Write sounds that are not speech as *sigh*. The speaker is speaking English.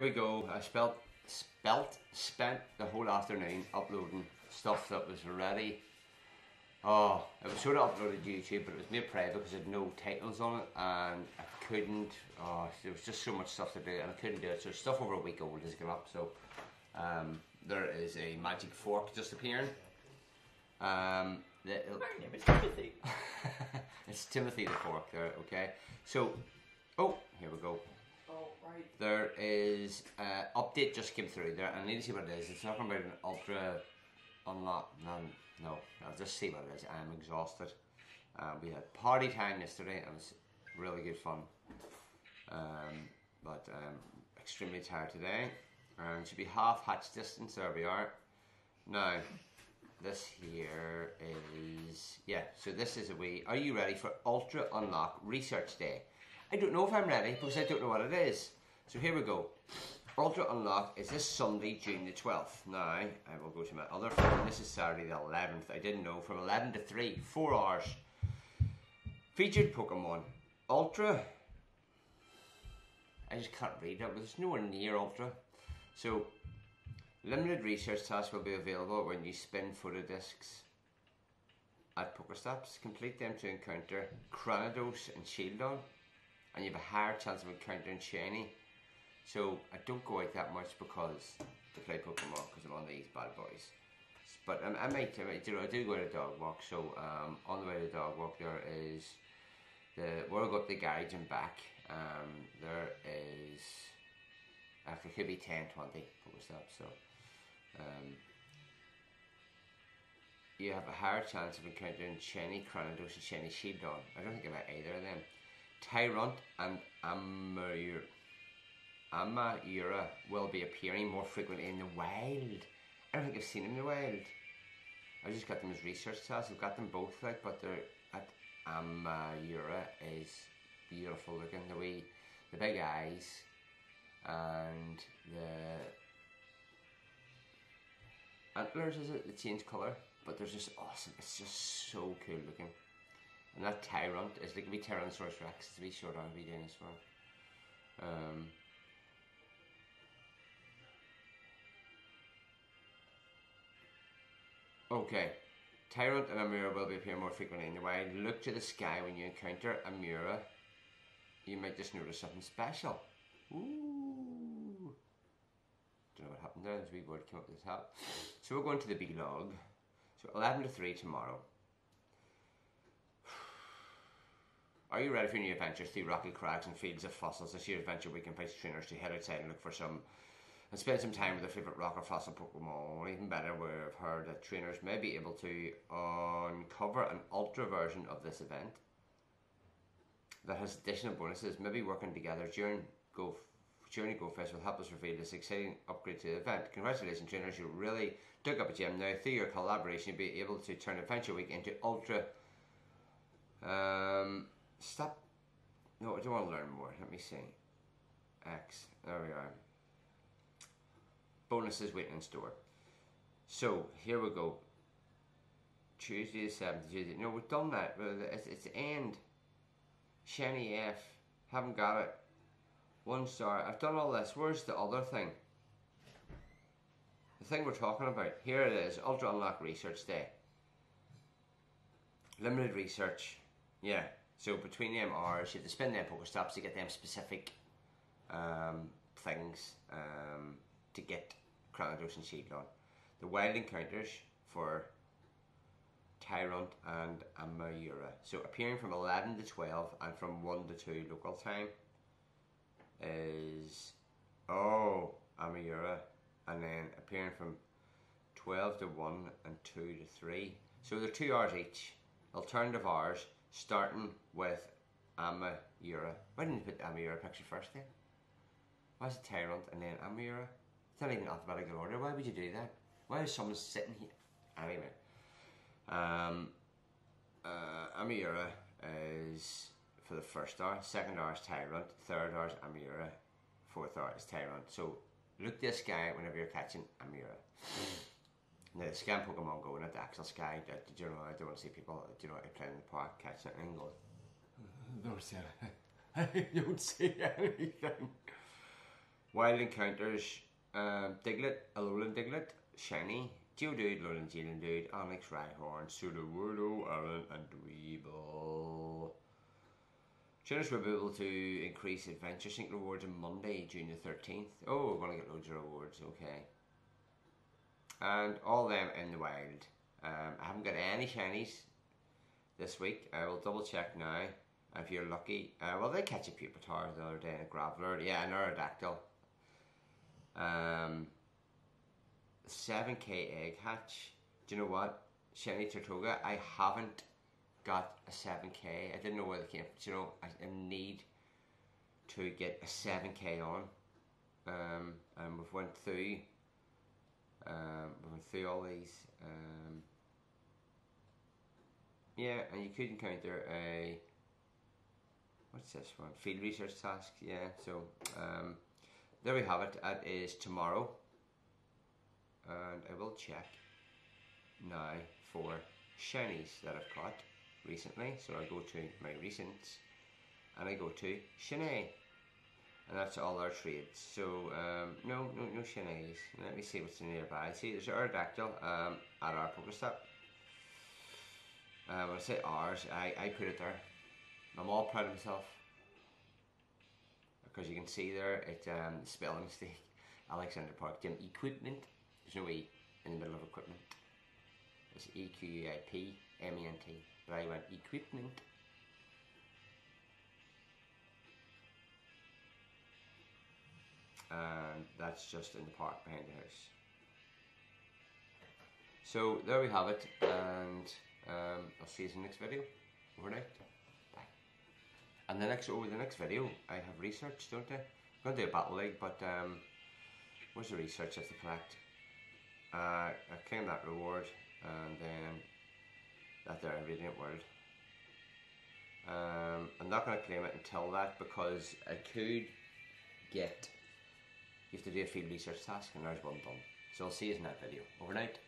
Here we go. I spelt, spelt, spent the whole afternoon uploading stuff that was already. Oh, it was sort of uploaded to YouTube, but it was made private because it had no titles on it, and I couldn't. Oh, there was just so much stuff to do, and I couldn't do it. So stuff over a week old has gone up. So um, there is a magic fork just appearing. Um, the, My name is Timothy. *laughs* it's Timothy the fork there. Okay. So, oh, here we go. There is uh, update just came through there. I need to see what it is. It's talking about an ultra unlock. No, no. I'll just see what it is. I'm exhausted. Um, we had party time yesterday. and It was really good fun. Um, but um, extremely tired today. And should be half hatch distance. There we are. Now, this here is yeah. So this is a way. Are you ready for Ultra Unlock Research Day? I don't know if I'm ready because I don't know what it is. So here we go. Ultra Unlock is this Sunday, June the 12th. Now, I will go to my other phone. This is Saturday the 11th. I didn't know. From 11 to 3, 4 hours. Featured Pokemon. Ultra. I just can't read it, but it's nowhere near Ultra. So, limited research tasks will be available when you spin photo discs at Pokestops. Complete them to encounter Cranidos and Shieldon and you have a higher chance of encountering shiny. So I don't go out that much because to play Pokemon because I'm on these bad boys. But um, I might, I might, you know, I do go to dog walk. So um, on the way to the dog walk, there is the we'll go up the garage and back. Um, there is actually could be 10, 20 Pokestops. So um, you have a higher chance of encountering shiny Cranidos and shiny Shieldon. I don't think I've either of them. Tyrunt and Amur- Amaura will be appearing more frequently in the wild. I don't think I've seen them in the wild. I just got them as research tasks. I've got them both, like, but they're at Amaura is beautiful looking. The way, the big eyes, and the antlers is it? They change colour, but they're just awesome. It's just so cool looking. And that Tyrunt is like a wee Tyrannosaurus Rex, it's a wee short arm, wee dinosaur. Um, okay. Tyrunt and Amaura will be appearing more frequently in the wild. Look to the sky when you encounter Amaura. You might just notice something special. Ooh. Don't know what happened there. A wee word came up at the top. So we're going to the B log. So 11 to 3 tomorrow. *sighs* Are you ready for new adventure through rocky crags and fields of fossils? This year's adventure week invites trainers to head outside and look for some and spend some time with their favourite rock or fossil Pokemon. Or even better, we've heard that trainers may be able to uncover an ultra version of this event that has additional bonuses. Maybe working together during Go Journey Go Fest will help us reveal this exciting upgrade to the event. Congratulations, trainers! You really dug up a gem. Now, through your collaboration, you'll be able to turn Adventure Week into ultra. Um, stop. No, I don't want to learn more. Let me see. X. There we are. Bonuses waiting in store. So here we go. Tuesday the seventh. Tuesday. No, we've done that. It's, it's end. Shiny F. Haven't got it. One star. I've done all this. Where's the other thing? The thing we're talking about. Here it is. Ultra Unlock Research Day. Limited research. Yeah. So between them hours, you have to spend them Pokestops to get them specific um, things um, to get Cranidos and Shieldon. The wild encounters for Tyrunt and Amaura. So appearing from 11 to 12 and from 1 to 2 local time is oh Amaura. and then appearing from 12 to 1 and 2 to 3. So they're 2 hours each. Alternative hours starting with Amaura. Why didn't you put the Amaura picture first then? Why is it Tyrunt and then Amaura? It's not even alphabetical order. Why would you do that? Why is someone sitting here? Anyway. Um, uh, Amaura is for the first hour, second hour is Tyrunt, third hour is Amaura, fourth hour is Tyrunt. So look this guy whenever you're catching Amaura. *sniffs* Now, the Scan Pokemon Go, not the actual Sky. Do you know? I don't want to see people. Do you know? playing in the park, catching it and go. *laughs* Don't say I *laughs* don't see anything. Wild Encounters, um, Diglett, Alolan Diglett, Shiny, Geodude, Alolan Geodude, Onix, Rhyhorn, Sudowoodo, Aron, and Dwebble. Trainers will be able to increase Adventure Sync rewards on Monday, June the 13th. Oh, we're going to get loads of rewards, okay. And all them in the wild. Um, I haven't got any shinies this week. I will double check now. If you're lucky, uh, well, they catch a Pupitar the other day and a Graveler. Yeah, an Aerodactyl. Um, 7k egg hatch. Do you know what? Shiny Tirtouga, I haven't got a 7k. I didn't know where they came from. Do you know, I, need to get a 7k on. Um, and we've went through um, we went through all these. Um, yeah, and you could encounter a what's this one? Field research task. Yeah, so um, there we have it. That is tomorrow, and I will check now for shinies that I've caught recently. So I go to my recents, and I go to Shanae and that's all our trades. So um, no, no, no shinies. Let me see what's nearby. See, there's Aerodactyl um, at our Pokestop. Um, when I say ours, I, I put it there. I'm all proud of myself because you can see there it's um, spelling mistake. Alexander Park Gym equipment. There's no E in the middle of equipment. It's E Q U I P M E N T, but I went equipment. and that's just in the park behind the house. So there we have it, and um, I'll see you in the next video. Over night. Bye. And the next over the next video, I have research, don't I? I'm gonna do a battle league, but um, where's the research of the collect? Uh, I claim that reward, and then that there Radiant World. Um, I'm not gonna claim it until that because I could get you have to do a field research task and there's one done. So I'll see you in that video. Overnight.